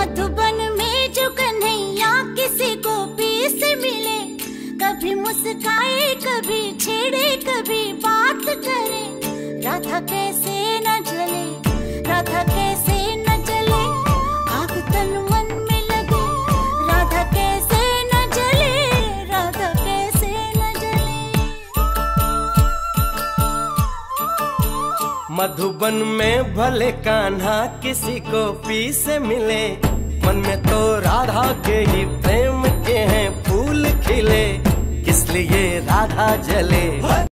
मधुबन में जो कन्हैया किसी को पीस मिले, कभी मुस्काए, कभी छेड़े, कभी बात करे। राधा कैसे न जले, राधा मधुबन में भले कान्हा किसी को पी से मिले, मन में तो राधा के ही प्रेम के हैं फूल खिले, किस लिए राधा जले?